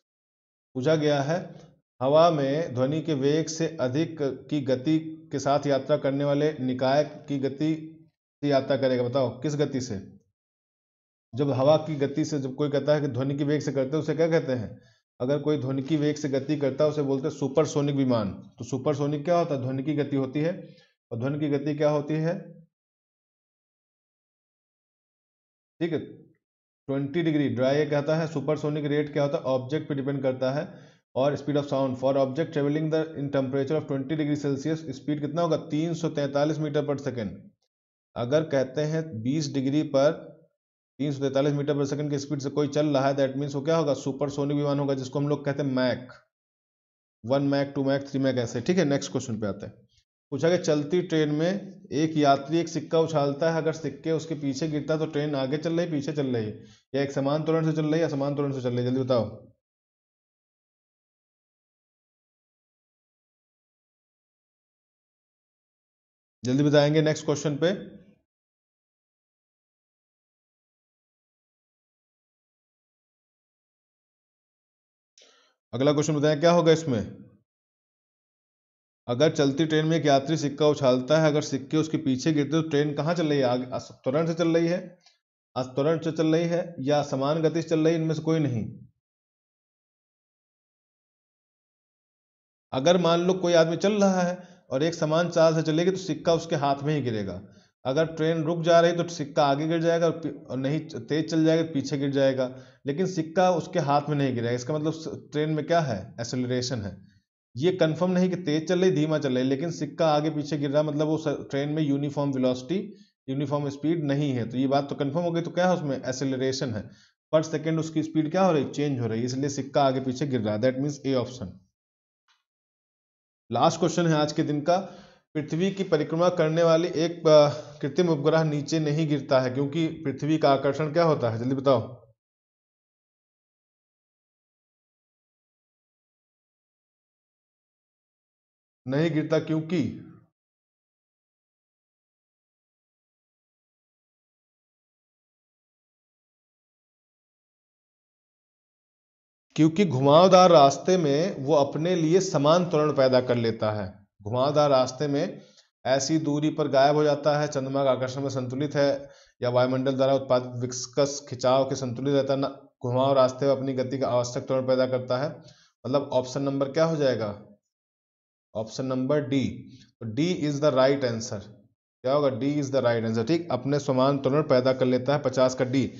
पूछा गया है, हवा में ध्वनि के वेग से अधिक की गति के साथ यात्रा करने वाले निकाय की गति से यात्रा करेगा, बताओ, किस गति से? जब हवा की गति से जब कोई कहता है कि ध्वनि की वेग से करते हैं, उसे क्या कहते हैं? अगर कोई ध्वनि की वेग से गति करता है, उसे बोलते हैं सुपरसोनिक विमान। तो सुपरसोनिक क्या होता है? ध्वनि की गति होती है। और ध्वनि की गति क्या होती है? ठीक है, ट्वेंटी डिग्री। ड्राई कहता है सुपरसोनिक रेट क्या होता है? ऑब्जेक्ट पे डिपेंड करता है। और speed of sound for object travelling the in temperature of twenty degree Celsius speed कितना होगा? तीन सौ तैंतालीस मीटर पर सेकेंड अगर कहते हैं बीस डिग्री पर तीन सौ तैंतालीस मीटर पर सेकंड की स्पीड से कोई चल रहा है दैट मीन्स वो क्या होगा? सुपर सोनिक विमान होगा, जिसको हम लोग कहते हैं Mach one Mach two Mach three Mach ऐसे। ठीक है नेक्स्ट क्वेश्चन पे आते हैं। पूछा गया चलती ट्रेन में एक यात्री एक सिक्का उछालता है, अगर सिक्के उसके पीछे गिरता तो ट्रेन आगे चल रही, पीछे चल रही? या एक समान त्वरण से चल रही, या समान त्वरण से चल रही? जल्दी बताओ। जल्दी बताएँगे नेक्स्ट क्वेश्चन पे। अगला क्वेश्चन बताएँ, क्या होगा इसमें? अगर चलती ट्रेन में एक यात्री सिक्का उछालता है, अगर सिक्के उसके पीछे गिरते तो ट्रेन कहाँ चल रही है? आगे तुरंत से चल रही है? तुरंत से चल रही है या समान गति से चल रही है? इनमें से कोई नहीं। अगर मान लो कोई आदमी चल रहा है और एक समान चाल से चलेगी तो सिक्का उसके हाथ में ही गिरेगा। अगर ट्रेन रुक जा रही तो सिक्का आगे गिर जाएगा और नहीं, तेज चल जाएगा, पीछे गिर जाएगा। लेकिन सिक्का उसके हाथ में नहीं गिरेगा। इसका मतलब ट्रेन में क्या है? एसोलरेशन है। ये कंफर्म नहीं कि तेज चल रही, धीमा चल रही, लेकिन सिक्का आगे पीछे गिर रहा मतलब वो ट्रेन में यूनिफॉर्म वेलोसिटी यूनिफॉर्म स्पीड नहीं है। तो ये बात तो कंफर्म हो गई तो क्या है उसमें? एसेलरेशन है। पर सेकेंड उसकी स्पीड क्या हो रही? चेंज हो रही है इसलिए सिक्का आगे पीछे गिर रहा है। That means a option last question है आज के दिन का। पृथ्वी की परिक्रमा करने वाली एक कृत्रिम उपग्रह नीचे नहीं गिरता है, क्योंकि पृथ्वी का आकर्षण क्या होता है? जल्दी बताओ। नहीं गिरता क्योंकि? क्योंकि घुमावदार रास्ते में वो अपने लिए समान त्वरण पैदा कर लेता है। घुमावदार रास्ते में ऐसी दूरी पर गायब हो जाता है, चंद्रमा का आकर्षण में संतुलित है या वायुमंडल द्वारा उत्पादित विस्कस खिंचाव के संतुलित रहता है घुमाव रास्ते में अपनी गति का आवश्यक त्वरण पैदा करता है। मतलब ऑप्शन नंबर क्या हो जाएगा? Option number D. तो D is the right answer. क्या होगा? D is the right answer. ठीक, अपने समान त्वरण पैदा कर लेता है पचास का डी।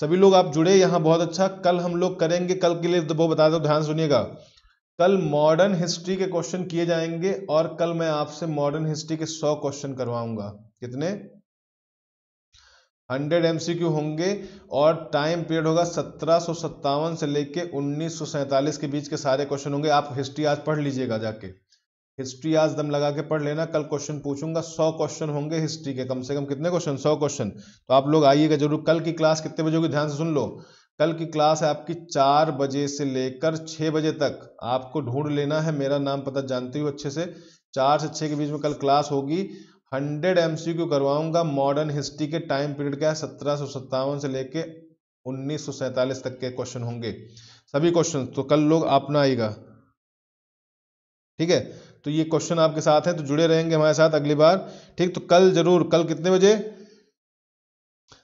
सभी लोग आप जुड़े यहाँ, बहुत अच्छा। कल हम लोग करेंगे, कल के लिए तो वो बता दो, ध्यान सुनिएगा। कल मॉडर्न हिस्ट्री के क्वेश्चन किए जाएँगे और कल मैं आपसे मॉडर्न हिस्ट्री के सौ क्वेश्चन करवाऊँगा। कितने? हंड्रेड एमसीक्यू होंगे और टाइम पीरियड होगा सत्रह से लेके उन्नीस के बीच के सारे क्वेश्चन होंगे। आप हिस्ट्री आज पढ़ लीजिएगा जाके। हिस्ट्री आज दम लगा के पढ़ लेना। कल क्वेश्चन पूछूँगा। सौ क्वेश्चन होंगे हिस्ट्री के। कम से कम कितने क्वेश्चन सौ क्वेश्चन तो आप लोग आइएगा ज़रूर। कल की क्लास कितने बजे होगी? ध्यान से सुन लो। कल की क्लास है आपकी चार बजे से लेकर छः बजे तक। आपको ढूंढ लेना है, मेरा नाम पता जानते हो अच्छे से। चार से छः के बीच में कल क्लास होगी। हंड्रेड एमसीक्यू करवाऊँगा। मॉडर्न हिस्ट्री के टाइम पीरियड क्या है, सत्रह सौ सत्तावन से लेके उन्नीस सौ तक के क्वेश्चन होंगे। सभी क्वेश्चन तो कल लोग अपना आएगा ठीक है? तो ये क्वेश्चन आपके साथ है तो जुड़े रहेंगे हमारे साथ अगली बार। ठीक तो कल ज़रूर, कल कितने बजे?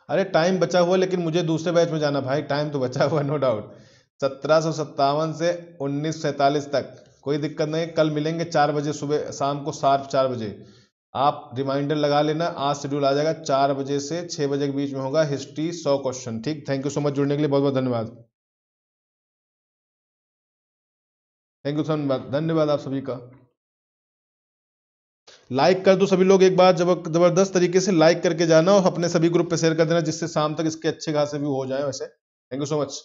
अरे टाइम बचा हुआ, लेकिन मुझे दूसरे बैच में जाना, भाई टाइम तो बचा हुआ नो डाउट सत्रह सौ सत्तावन से उन्नीस तक। कोई दिक्कत नहीं, कल मिलेंगे चार बजे सुबह, शाम को सात चार बजे। आप रिमाइंडर लगा लेना, आज शेड्यूल आ जाएगा, चार बजे से छह बजे के बीच में होगा हिस्ट्री सौ क्वेश्चन ठीक? थैंक यू सो मच जुड़ने के लिए बहुत बहुत धन्यवाद। थैंक यू सो मच धन्यवाद आप सभी का। लाइक कर दो सभी लोग एक बार, जब ज़बरदस्त तरीके से लाइक करके जाना और अपने सभी ग्रुप पे शेयर कर देना, जिससे शाम तक इसके अच्छे खासे व्यू हो जाए वैसे। Thank you so much